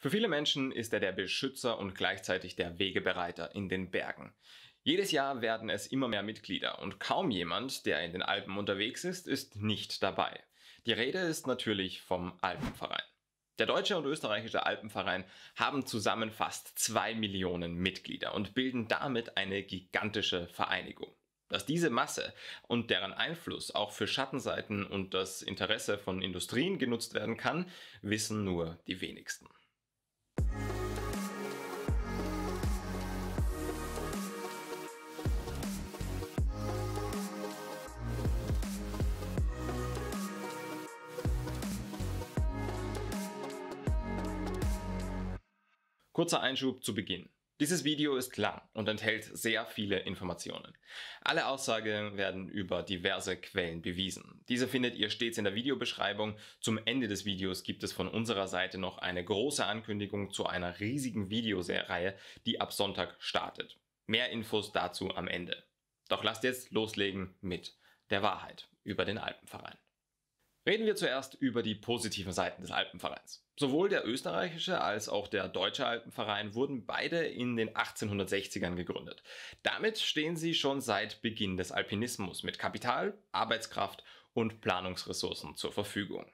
Für viele Menschen ist er der Beschützer und gleichzeitig der Wegebereiter in den Bergen. Jedes Jahr werden es immer mehr Mitglieder und kaum jemand, der in den Alpen unterwegs ist, ist nicht dabei. Die Rede ist natürlich vom Alpenverein. Der deutsche und österreichische Alpenverein haben zusammen fast zwei Millionen Mitglieder und bilden damit eine gigantische Vereinigung. Dass diese Masse und deren Einfluss auch für Schattenseiten und das Interesse von Industrien genutzt werden kann, wissen nur die wenigsten. Kurzer Einschub zu Beginn. Dieses Video ist lang und enthält sehr viele Informationen. Alle Aussagen werden über diverse Quellen bewiesen. Diese findet ihr stets in der Videobeschreibung. Zum Ende des Videos gibt es von unserer Seite noch eine große Ankündigung zu einer riesigen Videoserie, die ab Sonntag startet. Mehr Infos dazu am Ende. Doch lasst jetzt loslegen mit der Wahrheit über den Alpenverein. Reden wir zuerst über die positiven Seiten des Alpenvereins. Sowohl der österreichische als auch der deutsche Alpenverein wurden beide in den 1860ern gegründet. Damit stehen sie schon seit Beginn des Alpinismus mit Kapital, Arbeitskraft und Planungsressourcen zur Verfügung.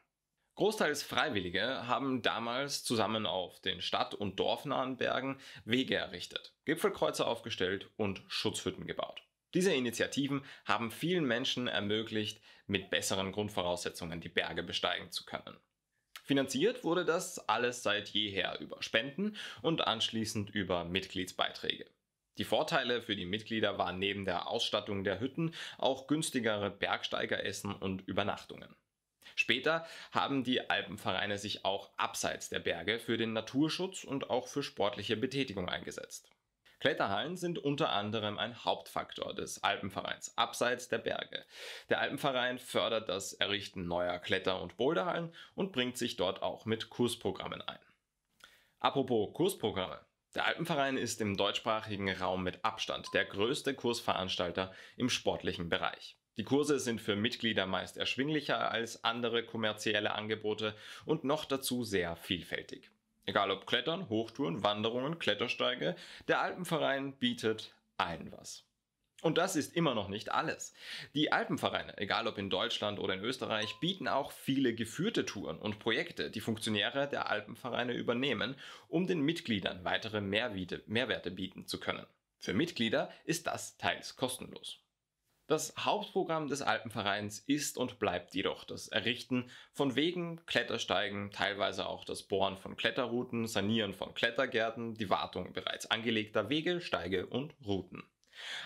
Großteils Freiwillige haben damals zusammen auf den stadt- und dorfnahen Bergen Wege errichtet, Gipfelkreuze aufgestellt und Schutzhütten gebaut. Diese Initiativen haben vielen Menschen ermöglicht, mit besseren Grundvoraussetzungen die Berge besteigen zu können. Finanziert wurde das alles seit jeher über Spenden und anschließend über Mitgliedsbeiträge. Die Vorteile für die Mitglieder waren neben der Ausstattung der Hütten auch günstigere Bergsteigeressen und Übernachtungen. Später haben die Alpenvereine sich auch abseits der Berge für den Naturschutz und auch für sportliche Betätigung eingesetzt. Kletterhallen sind unter anderem ein Hauptfaktor des Alpenvereins, abseits der Berge. Der Alpenverein fördert das Errichten neuer Kletter- und Boulderhallen und bringt sich dort auch mit Kursprogrammen ein. Apropos Kursprogramme. Der Alpenverein ist im deutschsprachigen Raum mit Abstand der größte Kursveranstalter im sportlichen Bereich. Die Kurse sind für Mitglieder meist erschwinglicher als andere kommerzielle Angebote und noch dazu sehr vielfältig. Egal ob Klettern, Hochtouren, Wanderungen, Klettersteige, der Alpenverein bietet allen was. Und das ist immer noch nicht alles. Die Alpenvereine, egal ob in Deutschland oder in Österreich, bieten auch viele geführte Touren und Projekte, die Funktionäre der Alpenvereine übernehmen, um den Mitgliedern weitere Mehrwerte bieten zu können. Für Mitglieder ist das teils kostenlos. Das Hauptprogramm des Alpenvereins ist und bleibt jedoch das Errichten von Wegen, Klettersteigen, teilweise auch das Bohren von Kletterrouten, Sanieren von Klettergärten, die Wartung bereits angelegter Wege, Steige und Routen.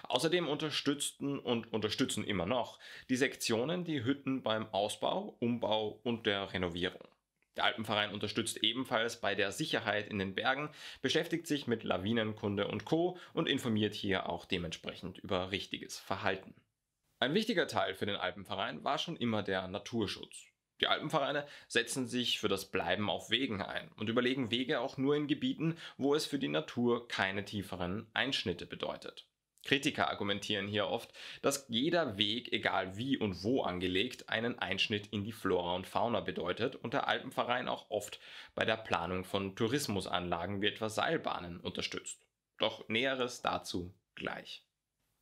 Außerdem unterstützten und unterstützen immer noch die Sektionen die Hütten beim Ausbau, Umbau und der Renovierung. Der Alpenverein unterstützt ebenfalls bei der Sicherheit in den Bergen, beschäftigt sich mit Lawinenkunde und Co. und informiert hier auch dementsprechend über richtiges Verhalten. Ein wichtiger Teil für den Alpenverein war schon immer der Naturschutz. Die Alpenvereine setzen sich für das Bleiben auf Wegen ein und überlegen Wege auch nur in Gebieten, wo es für die Natur keine tieferen Einschnitte bedeutet. Kritiker argumentieren hier oft, dass jeder Weg, egal wie und wo angelegt, einen Einschnitt in die Flora und Fauna bedeutet und der Alpenverein auch oft bei der Planung von Tourismusanlagen wie etwa Seilbahnen unterstützt. Doch Näheres dazu gleich.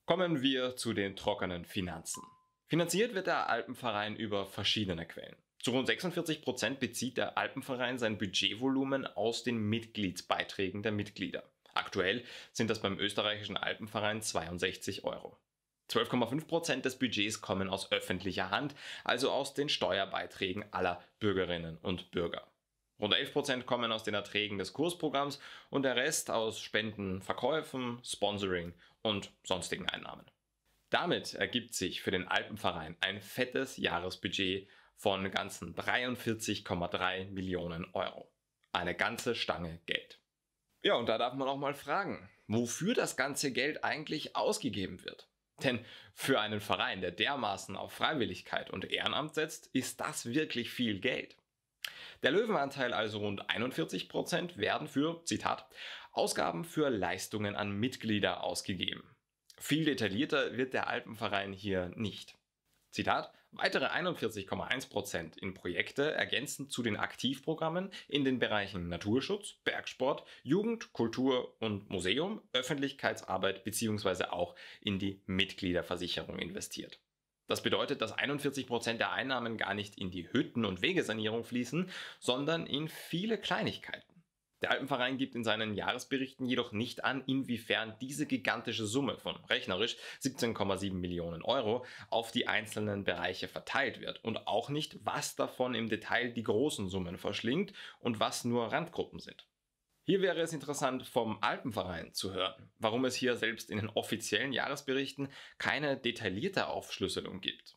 Kommen wir zu den trockenen Finanzen. Finanziert wird der Alpenverein über verschiedene Quellen. Zu rund 46 Prozent bezieht der Alpenverein sein Budgetvolumen aus den Mitgliedsbeiträgen der Mitglieder. Aktuell sind das beim österreichischen Alpenverein 62 Euro. 12,5 Prozent des Budgets kommen aus öffentlicher Hand, also aus den Steuerbeiträgen aller Bürgerinnen und Bürger. Rund 11% kommen aus den Erträgen des Kursprogramms und der Rest aus Spenden, Verkäufen, Sponsoring und sonstigen Einnahmen. Damit ergibt sich für den Alpenverein ein fettes Jahresbudget von ganzen 43,3 Millionen Euro. Eine ganze Stange Geld. Ja, und da darf man auch mal fragen, wofür das ganze Geld eigentlich ausgegeben wird. Denn für einen Verein, der dermaßen auf Freiwilligkeit und Ehrenamt setzt, ist das wirklich viel Geld. Der Löwenanteil, also rund 41 Prozent, werden für, Zitat, Ausgaben für Leistungen an Mitglieder ausgegeben. Viel detaillierter wird der Alpenverein hier nicht. Zitat, Weitere 41,1% in Projekte ergänzend zu den Aktivprogrammen in den Bereichen Naturschutz, Bergsport, Jugend, Kultur und Museum, Öffentlichkeitsarbeit bzw. auch in die Mitgliederversicherung investiert. Das bedeutet, dass 41% der Einnahmen gar nicht in die Hütten- und Wegesanierung fließen, sondern in viele Kleinigkeiten. Der Alpenverein gibt in seinen Jahresberichten jedoch nicht an, inwiefern diese gigantische Summe von rechnerisch 17,7 Millionen Euro auf die einzelnen Bereiche verteilt wird und auch nicht, was davon im Detail die großen Summen verschlingt und was nur Randgruppen sind. Hier wäre es interessant, vom Alpenverein zu hören, warum es hier selbst in den offiziellen Jahresberichten keine detaillierte Aufschlüsselung gibt.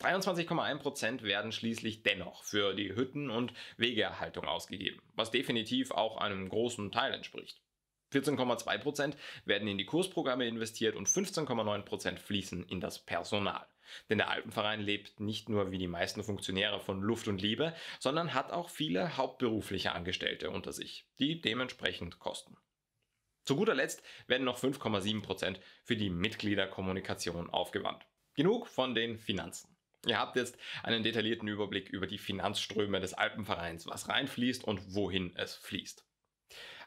23,1% werden schließlich dennoch für die Hütten- und Wegeerhaltung ausgegeben, was definitiv auch einem großen Teil entspricht. 14,2% werden in die Kursprogramme investiert und 15,9% fließen in das Personal. Denn der Alpenverein lebt nicht nur wie die meisten Funktionäre von Luft und Liebe, sondern hat auch viele hauptberufliche Angestellte unter sich, die dementsprechend kosten. Zu guter Letzt werden noch 5,7% für die Mitgliederkommunikation aufgewandt. Genug von den Finanzen. Ihr habt jetzt einen detaillierten Überblick über die Finanzströme des Alpenvereins, was reinfließt und wohin es fließt.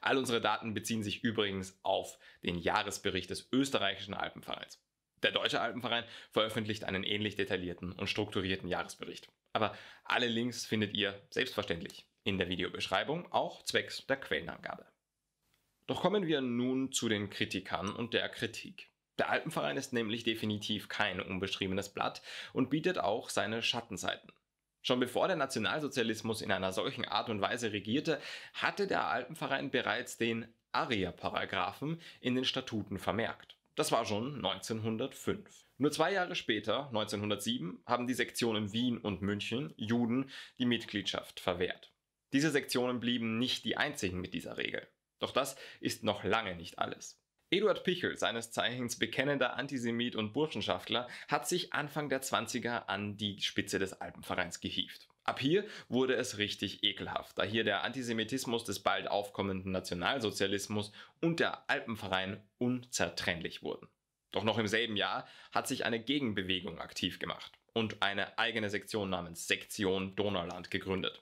All unsere Daten beziehen sich übrigens auf den Jahresbericht des österreichischen Alpenvereins. Der Deutsche Alpenverein veröffentlicht einen ähnlich detaillierten und strukturierten Jahresbericht. Aber alle Links findet ihr selbstverständlich in der Videobeschreibung, auch zwecks der Quellenangabe. Doch kommen wir nun zu den Kritikern und der Kritik. Der Alpenverein ist nämlich definitiv kein unbeschriebenes Blatt und bietet auch seine Schattenseiten. Schon bevor der Nationalsozialismus in einer solchen Art und Weise regierte, hatte der Alpenverein bereits den Aria-Paragraphen in den Statuten vermerkt. Das war schon 1905. Nur zwei Jahre später, 1907, haben die Sektionen Wien und München Juden die Mitgliedschaft verwehrt. Diese Sektionen blieben nicht die einzigen mit dieser Regel. Doch das ist noch lange nicht alles. Eduard Pichel, seines Zeichens bekennender Antisemit und Burschenschaftler, hat sich Anfang der 20er an die Spitze des Alpenvereins gehievt. Ab hier wurde es richtig ekelhaft, da hier der Antisemitismus des bald aufkommenden Nationalsozialismus und der Alpenverein unzertrennlich wurden. Doch noch im selben Jahr hat sich eine Gegenbewegung aktiv gemacht und eine eigene Sektion namens Sektion Donauland gegründet.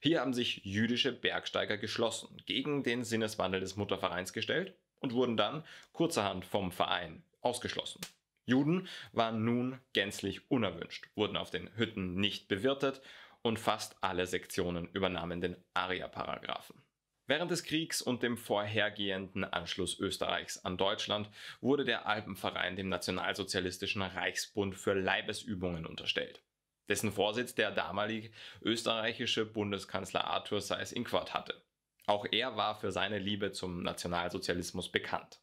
Hier haben sich jüdische Bergsteiger geschlossen, gegen den Sinneswandel des Muttervereins gestellt und wurden dann kurzerhand vom Verein ausgeschlossen. Juden waren nun gänzlich unerwünscht, wurden auf den Hütten nicht bewirtet und fast alle Sektionen übernahmen den Aria-Paragraphen. Während des Kriegs und dem vorhergehenden Anschluss Österreichs an Deutschland wurde der Alpenverein dem Nationalsozialistischen Reichsbund für Leibesübungen unterstellt. Dessen Vorsitz der damalige österreichische Bundeskanzler Arthur Seyß-Inquart hatte. Auch er war für seine Liebe zum Nationalsozialismus bekannt.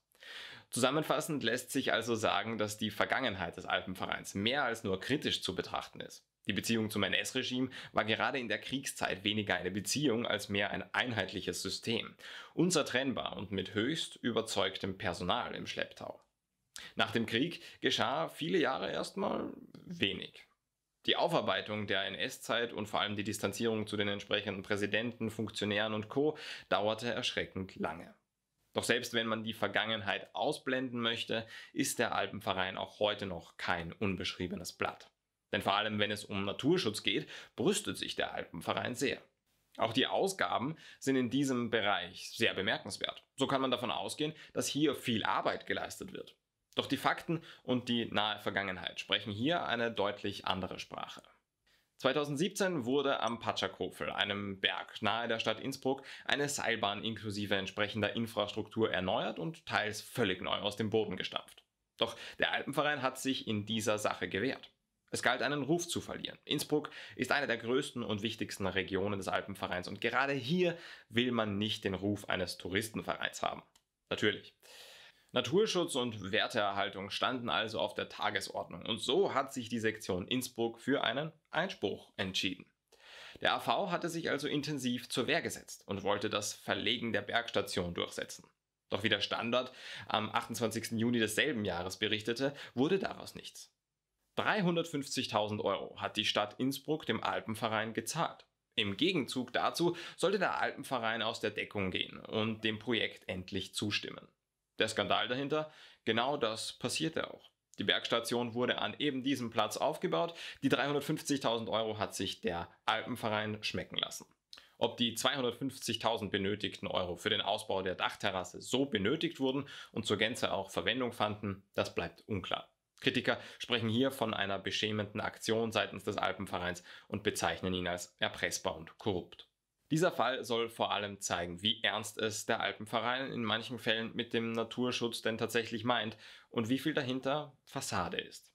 Zusammenfassend lässt sich also sagen, dass die Vergangenheit des Alpenvereins mehr als nur kritisch zu betrachten ist. Die Beziehung zum NS-Regime war gerade in der Kriegszeit weniger eine Beziehung als mehr ein einheitliches System, unzertrennbar und mit höchst überzeugtem Personal im Schlepptau. Nach dem Krieg geschah viele Jahre erstmal wenig. Die Aufarbeitung der NS-Zeit und vor allem die Distanzierung zu den entsprechenden Präsidenten, Funktionären und Co. dauerte erschreckend lange. Doch selbst wenn man die Vergangenheit ausblenden möchte, ist der Alpenverein auch heute noch kein unbeschriebenes Blatt. Denn vor allem wenn es um Naturschutz geht, brüstet sich der Alpenverein sehr. Auch die Ausgaben sind in diesem Bereich sehr bemerkenswert. So kann man davon ausgehen, dass hier viel Arbeit geleistet wird. Doch die Fakten und die nahe Vergangenheit sprechen hier eine deutlich andere Sprache. 2017 wurde am Patschakofel, einem Berg nahe der Stadt Innsbruck, eine Seilbahn inklusive entsprechender Infrastruktur erneuert und teils völlig neu aus dem Boden gestampft. Doch der Alpenverein hat sich in dieser Sache gewehrt. Es galt einen Ruf zu verlieren. Innsbruck ist eine der größten und wichtigsten Regionen des Alpenvereins und gerade hier will man nicht den Ruf eines Touristenvereins haben. Natürlich. Naturschutz und Werteerhaltung standen also auf der Tagesordnung und so hat sich die Sektion Innsbruck für einen Einspruch entschieden. Der AV hatte sich also intensiv zur Wehr gesetzt und wollte das Verlegen der Bergstation durchsetzen. Doch wie der Standard am 28. Juni desselben Jahres berichtete, wurde daraus nichts. 350.000 Euro hat die Stadt Innsbruck dem Alpenverein gezahlt. Im Gegenzug dazu sollte der Alpenverein aus der Deckung gehen und dem Projekt endlich zustimmen. Der Skandal dahinter? Genau das passierte auch. Die Bergstation wurde an eben diesem Platz aufgebaut. Die 350.000 Euro hat sich der Alpenverein schmecken lassen. Ob die 250.000 benötigten Euro für den Ausbau der Dachterrasse so benötigt wurden und zur Gänze auch Verwendung fanden, das bleibt unklar. Kritiker sprechen hier von einer beschämenden Aktion seitens des Alpenvereins und bezeichnen ihn als erpressbar und korrupt. Dieser Fall soll vor allem zeigen, wie ernst es der Alpenverein in manchen Fällen mit dem Naturschutz denn tatsächlich meint und wie viel dahinter Fassade ist.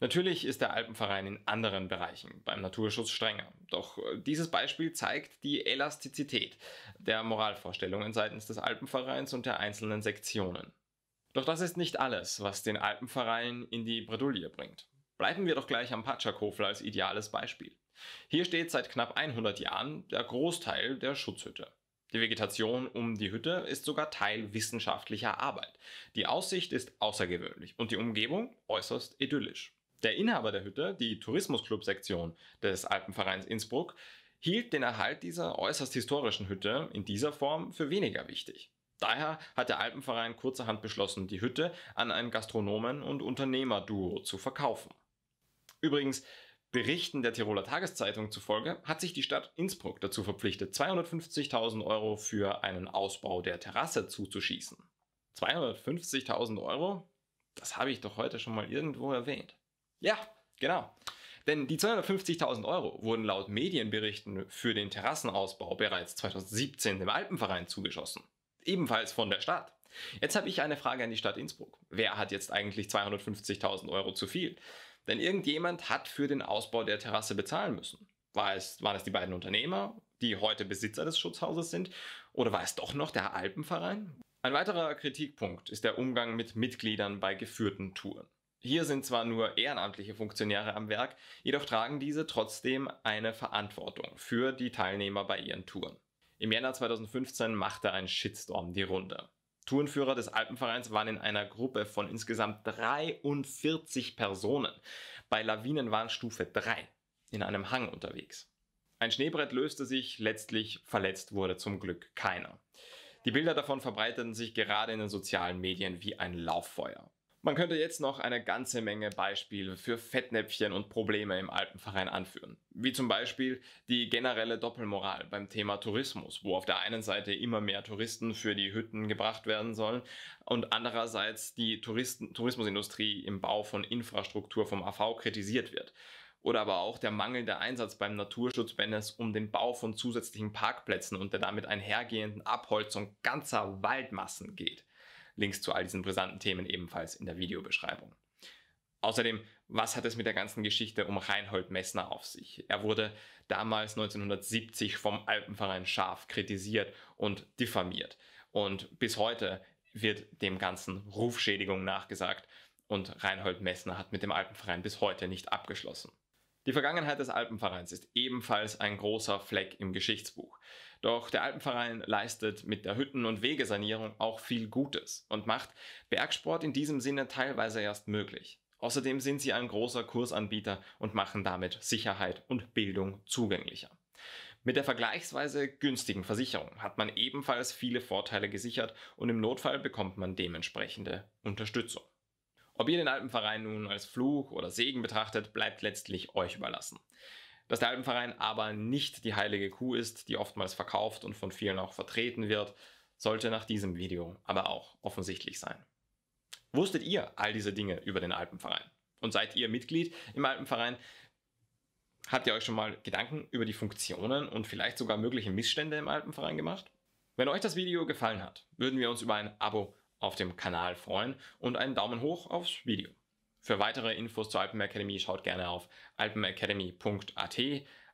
Natürlich ist der Alpenverein in anderen Bereichen beim Naturschutz strenger. Doch äh, dieses Beispiel zeigt die Elastizität der Moralvorstellungen seitens des Alpenvereins und der einzelnen Sektionen. Doch das ist nicht alles, was den Alpenverein in die Bredouille bringt. Bleiben wir doch gleich am Patschakofel als ideales Beispiel. Hier steht seit knapp 100 Jahren der Großteil der Schutzhütte. Die Vegetation um die Hütte ist sogar Teil wissenschaftlicher Arbeit. Die Aussicht ist außergewöhnlich und die Umgebung äußerst idyllisch. Der Inhaber der Hütte, die Tourismusclub-Sektion des Alpenvereins Innsbruck, hielt den Erhalt dieser äußerst historischen Hütte in dieser Form für weniger wichtig. Daher hat der Alpenverein kurzerhand beschlossen, die Hütte an ein Gastronomen- und Unternehmerduo zu verkaufen. Übrigens, Berichten der Tiroler Tageszeitung zufolge hat sich die Stadt Innsbruck dazu verpflichtet, 250.000 Euro für einen Ausbau der Terrasse zuzuschießen. 250.000 Euro? Das habe ich doch heute schon mal irgendwo erwähnt. Ja, genau. Denn die 250.000 Euro wurden laut Medienberichten für den Terrassenausbau bereits 2017 dem Alpenverein zugeschossen. Ebenfalls von der Stadt. Jetzt habe ich eine Frage an die Stadt Innsbruck. Wer hat jetzt eigentlich 250.000 Euro zu viel? Denn irgendjemand hat für den Ausbau der Terrasse bezahlen müssen. War es, waren es die beiden Unternehmer, die heute Besitzer des Schutzhauses sind? Oder war es doch noch der Alpenverein? Ein weiterer Kritikpunkt ist der Umgang mit Mitgliedern bei geführten Touren. Hier sind zwar nur ehrenamtliche Funktionäre am Werk, jedoch tragen diese trotzdem eine Verantwortung für die Teilnehmer bei ihren Touren. Im Jänner 2015 machte ein Shitstorm die Runde. Tourenführer des Alpenvereins waren in einer Gruppe von insgesamt 43 Personen bei Lawinenwarnstufe 3 in einem Hang unterwegs. Ein Schneebrett löste sich, letztlich verletzt wurde zum Glück keiner. Die Bilder davon verbreiteten sich gerade in den sozialen Medien wie ein Lauffeuer. Man könnte jetzt noch eine ganze Menge Beispiele für Fettnäpfchen und Probleme im Alpenverein anführen. Wie zum Beispiel die generelle Doppelmoral beim Thema Tourismus, wo auf der einen Seite immer mehr Touristen für die Hütten gebracht werden sollen und andererseits die Touristen, Tourismusindustrie im Bau von Infrastruktur vom AV kritisiert wird. Oder aber auch der mangelnde Einsatz beim Naturschutz, wenn es um den Bau von zusätzlichen Parkplätzen und der damit einhergehenden Abholzung ganzer Waldmassen geht. Links zu all diesen brisanten Themen ebenfalls in der Videobeschreibung. Außerdem, was hat es mit der ganzen Geschichte um Reinhold Messner auf sich? Er wurde damals 1970 vom Alpenverein scharf kritisiert und diffamiert. Und bis heute wird dem Ganzen Rufschädigung nachgesagt und Reinhold Messner hat mit dem Alpenverein bis heute nicht abgeschlossen. Die Vergangenheit des Alpenvereins ist ebenfalls ein großer Fleck im Geschichtsbuch. Doch der Alpenverein leistet mit der Hütten- und Wegesanierung auch viel Gutes und macht Bergsport in diesem Sinne teilweise erst möglich. Außerdem sind sie ein großer Kursanbieter und machen damit Sicherheit und Bildung zugänglicher. Mit der vergleichsweise günstigen Versicherung hat man ebenfalls viele Vorteile gesichert und im Notfall bekommt man dementsprechende Unterstützung. Ob ihr den Alpenverein nun als Fluch oder Segen betrachtet, bleibt letztlich euch überlassen. Dass der Alpenverein aber nicht die heilige Kuh ist, die oftmals verkauft und von vielen auch vertreten wird, sollte nach diesem Video aber auch offensichtlich sein. Wusstet ihr all diese Dinge über den Alpenverein? Und seid ihr Mitglied im Alpenverein? Habt ihr euch schon mal Gedanken über die Funktionen und vielleicht sogar mögliche Missstände im Alpenverein gemacht? Wenn euch das Video gefallen hat, würden wir uns über ein Abo auf dem Kanal freuen und einen Daumen hoch aufs Video. Für weitere Infos zur Alpen Academy schaut gerne auf alpenacademy.at.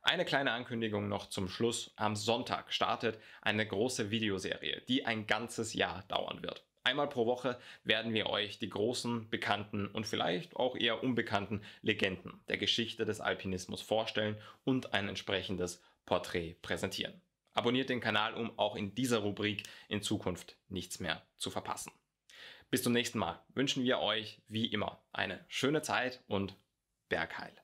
Eine kleine Ankündigung noch zum Schluss. Am Sonntag startet eine große Videoserie, die ein ganzes Jahr dauern wird. Einmal pro Woche werden wir euch die großen, bekannten und vielleicht auch eher unbekannten Legenden der Geschichte des Alpinismus vorstellen und ein entsprechendes Porträt präsentieren. Abonniert den Kanal, um auch in dieser Rubrik in Zukunft nichts mehr zu verpassen. Bis zum nächsten Mal wünschen wir euch wie immer eine schöne Zeit und Bergheil.